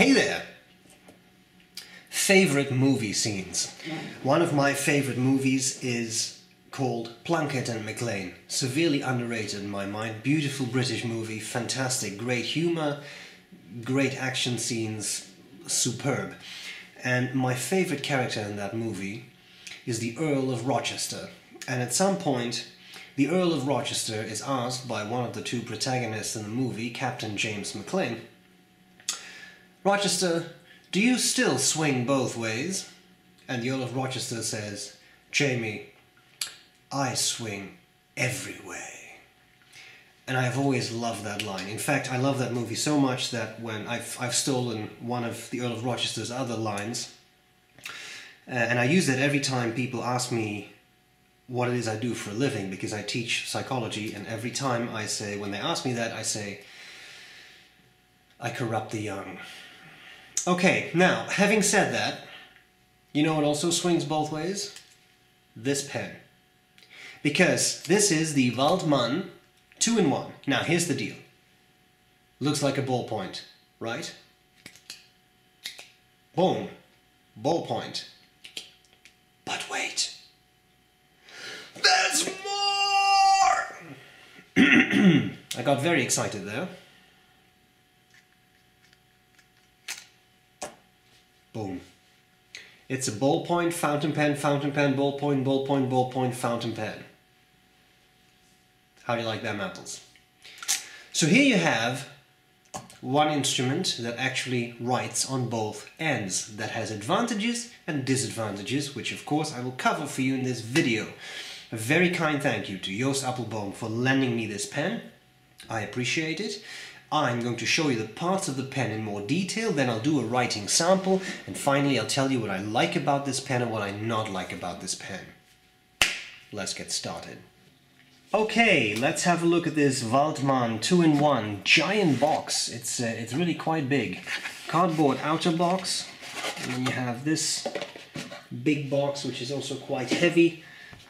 Hey there! Favorite movie scenes. One of my favorite movies is called Plunkett and Macleane. Severely underrated in my mind. Beautiful British movie, fantastic, great humor, great action scenes, superb. And my favorite character in that movie is the Earl of Rochester. And at some point, the Earl of Rochester is asked by one of the two protagonists in the movie, Captain James Macleane, Rochester, do you still swing both ways? And the Earl of Rochester says, Jamie, I swing every way. And I've always loved that line. In fact, I love that movie so much that when I've, I've stolen one of the Earl of Rochester's other lines, uh, and I use that every time people ask me what it is I do for a living because I teach psychology, and every time I say, when they ask me that, I say, I corrupt the young. Okay, now, having said that, you know what also swings both ways? This pen. Because this is the Waldmann 2-in-1. Now, here's the deal. Looks like a ballpoint, right? Boom. Ballpoint. But wait. There's more! I got very excited there. Boom. It's a ballpoint, fountain pen, fountain pen, ballpoint, ballpoint, ballpoint, fountain pen. How do you like them apples? So here you have one instrument that actually writes on both ends, that has advantages and disadvantages, which of course I will cover for you in this video. A very kind thank you to Joost Appelboom for lending me this pen. I appreciate it. I'm going to show you the parts of the pen in more detail, then I'll do a writing sample, and finally I'll tell you what I like about this pen and what I not like about this pen. Let's get started. Okay, let's have a look at this Waldmann 2-in-1 giant box. It's, uh, it's really quite big. Cardboard outer box, and then you have this big box which is also quite heavy.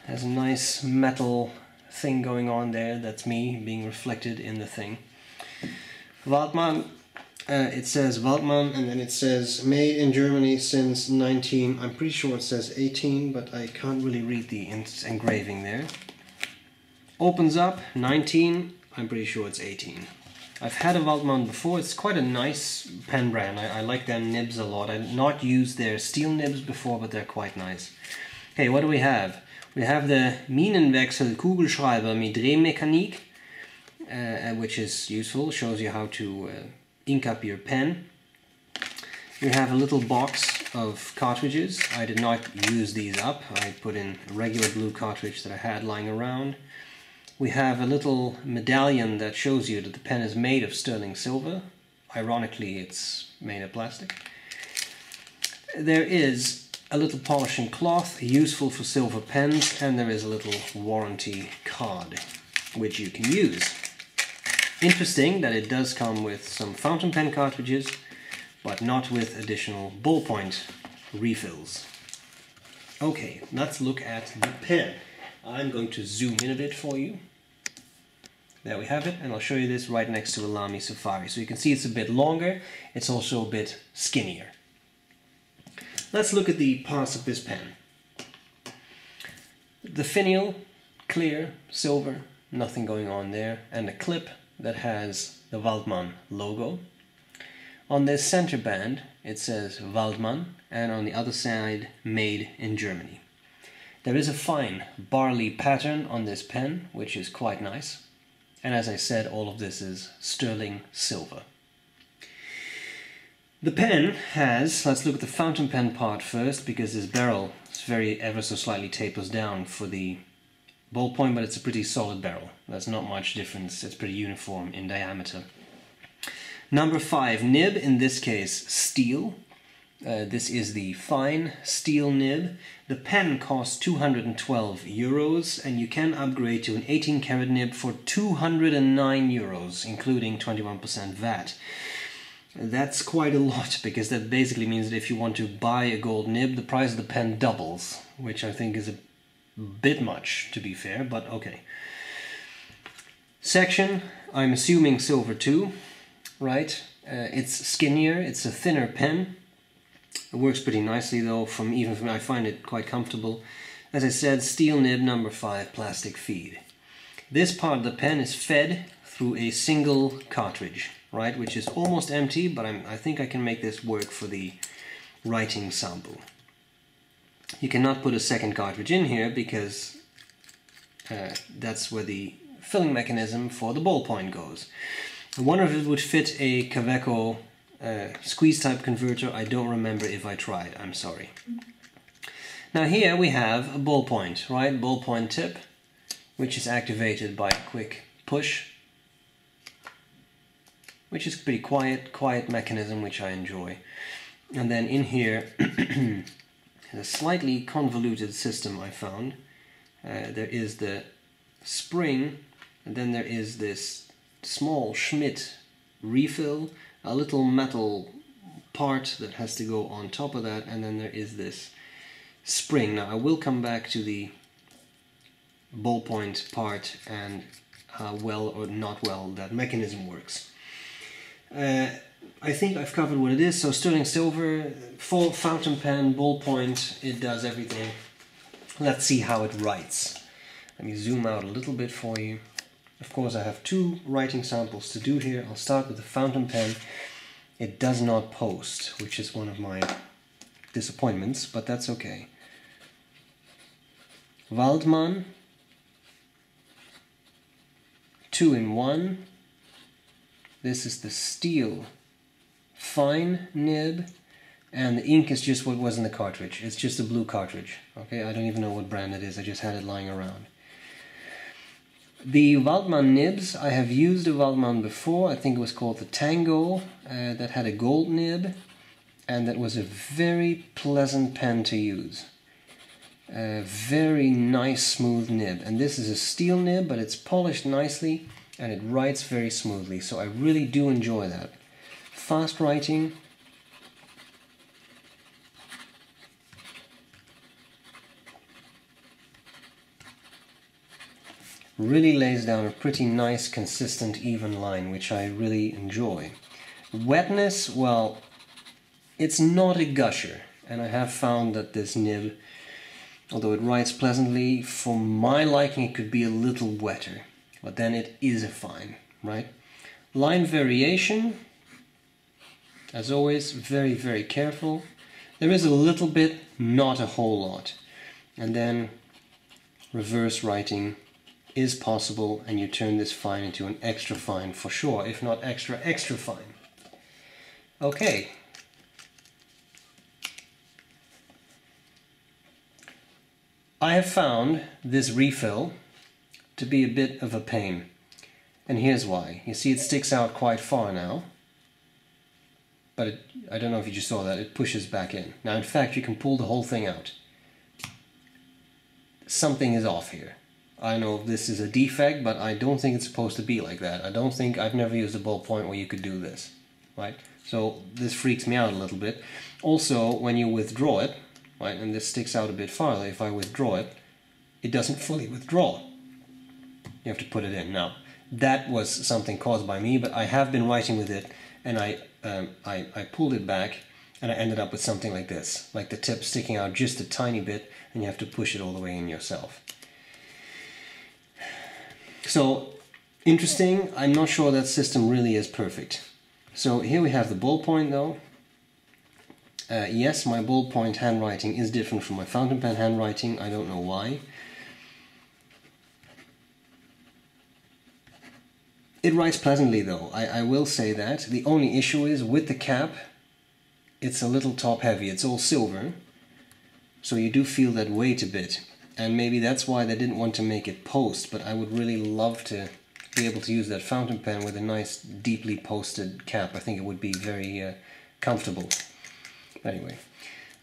Has a nice metal thing going on there, that's me being reflected in the thing. Waldmann, uh, it says Waldmann and then it says made in Germany since 19, I'm pretty sure it says 18, but I can't really read the engraving there. Opens up, 19, I'm pretty sure it's 18. I've had a Waldmann before, it's quite a nice pen brand, I, I like their nibs a lot. I've not used their steel nibs before, but they're quite nice. Okay, what do we have? We have the Minenwechsel Kugelschreiber mit Drehmechanik. Uh, which is useful, shows you how to uh, ink up your pen. We have a little box of cartridges. I did not use these up. I put in a regular blue cartridge that I had lying around. We have a little medallion that shows you that the pen is made of sterling silver. Ironically, it's made of plastic. There is a little polishing cloth, useful for silver pens, and there is a little warranty card, which you can use. Interesting that it does come with some fountain pen cartridges, but not with additional ballpoint refills. Okay, let's look at the pen. I'm going to zoom in a bit for you. There we have it, and I'll show you this right next to a Lamy Safari. So you can see it's a bit longer, it's also a bit skinnier. Let's look at the parts of this pen. The finial, clear, silver, nothing going on there, and the clip that has the Waldmann logo. On this center band it says Waldmann and on the other side made in Germany. There is a fine barley pattern on this pen which is quite nice and as I said all of this is sterling silver. The pen has, let's look at the fountain pen part first because this barrel is very ever so slightly tapers down for the ballpoint, but it's a pretty solid barrel. There's not much difference. It's pretty uniform in diameter. Number five, nib, in this case steel. Uh, this is the fine steel nib. The pen costs 212 euros and you can upgrade to an 18 karat nib for 209 euros, including 21% VAT. That's quite a lot because that basically means that if you want to buy a gold nib, the price of the pen doubles, which I think is a bit much to be fair, but okay. Section, I'm assuming silver too, right? Uh, it's skinnier, it's a thinner pen. It works pretty nicely though, from even from I find it quite comfortable. As I said, steel nib number 5 plastic feed. This part of the pen is fed through a single cartridge, right, which is almost empty, but I'm, I think I can make this work for the writing sample. You cannot put a second cartridge in here because uh, that's where the filling mechanism for the ballpoint goes. I wonder if it would fit a Kaweco uh, squeeze type converter. I don't remember if I tried, I'm sorry. Now here we have a ballpoint, right? Ballpoint tip, which is activated by a quick push, which is pretty quiet, quiet mechanism, which I enjoy. And then in here, a slightly convoluted system I found. Uh, there is the spring, and then there is this small Schmidt refill, a little metal part that has to go on top of that, and then there is this spring. Now I will come back to the ballpoint part and how well or not well that mechanism works. Uh, I think I've covered what it is. So sterling silver, full fountain pen, ballpoint, it does everything. Let's see how it writes. Let me zoom out a little bit for you. Of course, I have two writing samples to do here. I'll start with the fountain pen. It does not post, which is one of my disappointments, but that's okay. Waldmann, two in one. This is the steel fine nib, and the ink is just what was in the cartridge. It's just a blue cartridge. Okay, I don't even know what brand it is. I just had it lying around. The Waldmann nibs, I have used a Waldmann before, I think it was called the Tango, uh, that had a gold nib, and that was a very pleasant pen to use. A very nice smooth nib, and this is a steel nib, but it's polished nicely, and it writes very smoothly, so I really do enjoy that. Fast writing, really lays down a pretty nice, consistent, even line, which I really enjoy. Wetness, well, it's not a gusher, and I have found that this nib, although it writes pleasantly, for my liking it could be a little wetter, but then it is a fine, right? Line variation, as always, very, very careful. There is a little bit, not a whole lot. And then reverse writing is possible and you turn this fine into an extra fine for sure, if not extra, extra fine. Okay. I have found this refill to be a bit of a pain. And here's why. You see it sticks out quite far now. But it, I don't know if you just saw that, it pushes back in. Now in fact you can pull the whole thing out. Something is off here. I know this is a defect, but I don't think it's supposed to be like that. I don't think, I've never used a ballpoint where you could do this, right? So this freaks me out a little bit. Also, when you withdraw it, right, and this sticks out a bit farther, if I withdraw it, it doesn't fully withdraw. You have to put it in. Now, that was something caused by me, but I have been writing with it, and I, um, I, I pulled it back, and I ended up with something like this, like the tip sticking out just a tiny bit, and you have to push it all the way in yourself. So interesting. I'm not sure that system really is perfect. So here we have the ballpoint though. Uh, yes, my ballpoint handwriting is different from my fountain pen handwriting. I don't know why. It writes pleasantly though, I, I will say that. The only issue is with the cap, it's a little top heavy. It's all silver, so you do feel that weight a bit. And maybe that's why they didn't want to make it post but I would really love to be able to use that fountain pen with a nice deeply posted cap. I think it would be very uh, comfortable. Anyway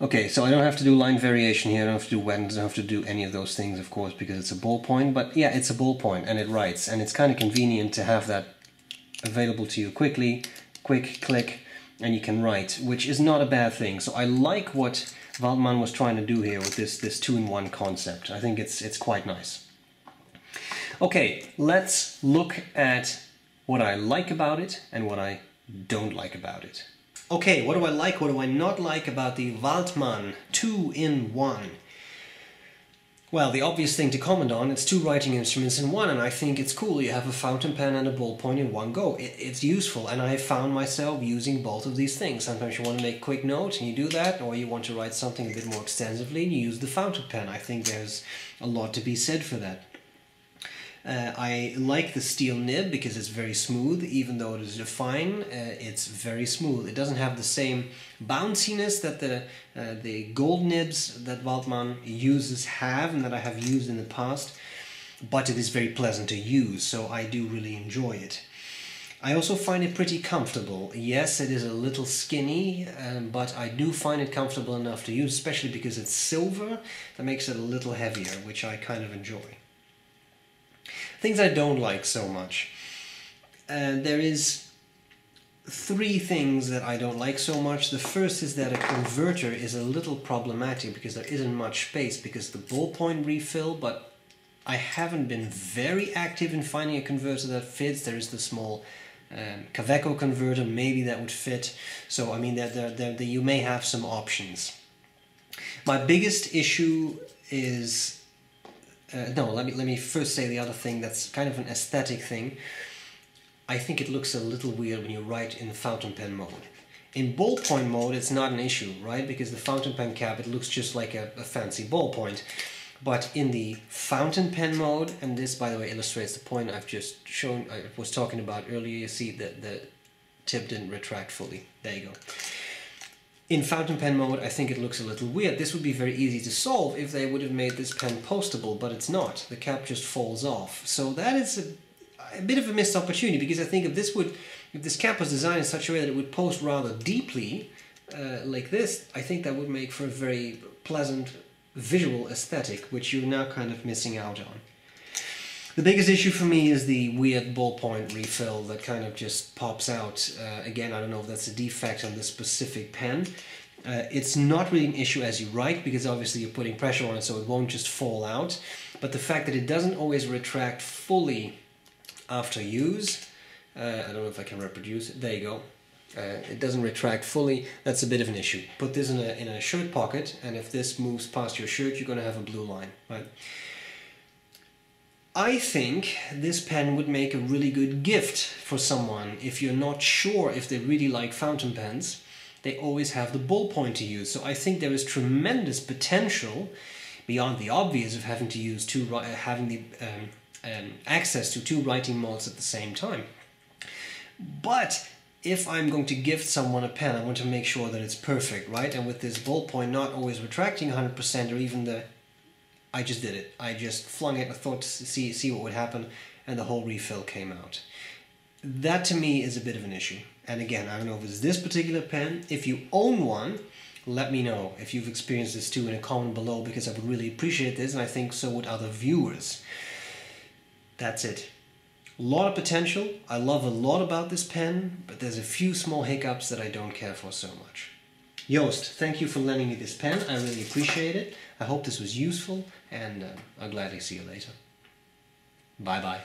okay so I don't have to do line variation here I don't have to do wetness I don't have to do any of those things of course because it's a ballpoint but yeah it's a ballpoint and it writes and it's kind of convenient to have that available to you quickly quick click and you can write which is not a bad thing so I like what Waldmann was trying to do here with this, this two-in-one concept. I think it's, it's quite nice. Okay, let's look at what I like about it and what I don't like about it. Okay, what do I like, what do I not like about the Waldmann 2-in-1? Well, the obvious thing to comment on, it's two writing instruments in one, and I think it's cool. You have a fountain pen and a ballpoint in one go. It, it's useful, and I found myself using both of these things. Sometimes you want to make quick note, and you do that, or you want to write something a bit more extensively, and you use the fountain pen. I think there's a lot to be said for that. Uh, I like the steel nib because it's very smooth, even though it is fine. Uh, it's very smooth. It doesn't have the same bounciness that the uh, the gold nibs that Waldmann uses have and that I have used in the past, but it is very pleasant to use, so I do really enjoy it. I also find it pretty comfortable. Yes, it is a little skinny, um, but I do find it comfortable enough to use, especially because it's silver. That makes it a little heavier, which I kind of enjoy. Things I don't like so much. Uh, there is three things that I don't like so much. The first is that a converter is a little problematic because there isn't much space because the ballpoint refill, but I haven't been very active in finding a converter that fits. There is the small um, Kaweco converter, maybe that would fit. So I mean, you may have some options. My biggest issue is uh, no, let me let me first say the other thing that's kind of an aesthetic thing. I think it looks a little weird when you write in fountain pen mode. In ballpoint mode, it's not an issue, right? Because the fountain pen cap, it looks just like a, a fancy ballpoint. But in the fountain pen mode, and this, by the way, illustrates the point I've just shown, I was talking about earlier, you see that the tip didn't retract fully. There you go. In fountain pen mode, I think it looks a little weird. This would be very easy to solve if they would have made this pen postable, but it's not. The cap just falls off. So that is a, a bit of a missed opportunity because I think if this would, if this cap was designed in such a way that it would post rather deeply, uh, like this, I think that would make for a very pleasant visual aesthetic, which you're now kind of missing out on. The biggest issue for me is the weird ballpoint refill that kind of just pops out. Uh, again, I don't know if that's a defect on this specific pen. Uh, it's not really an issue as you write because obviously you're putting pressure on it so it won't just fall out. But the fact that it doesn't always retract fully after use, uh, I don't know if I can reproduce it, there you go. Uh, it doesn't retract fully, that's a bit of an issue. Put this in a, in a shirt pocket and if this moves past your shirt you're going to have a blue line. Right? I think this pen would make a really good gift for someone if you're not sure if they really like fountain pens. They always have the ballpoint to use. So I think there is tremendous potential beyond the obvious of having to use two, having the um, um, access to two writing modes at the same time. But if I'm going to gift someone a pen, I want to make sure that it's perfect, right? And with this ballpoint not always retracting 100% or even the I just did it. I just flung it. I thought to see see what would happen, and the whole refill came out. That to me is a bit of an issue. And again, I don't know if it's this particular pen. If you own one, let me know if you've experienced this too in a comment below because I would really appreciate this, and I think so would other viewers. That's it. A lot of potential. I love a lot about this pen, but there's a few small hiccups that I don't care for so much. Joost, thank you for lending me this pen. I really appreciate it. I hope this was useful and uh, I'll gladly see you later. Bye bye.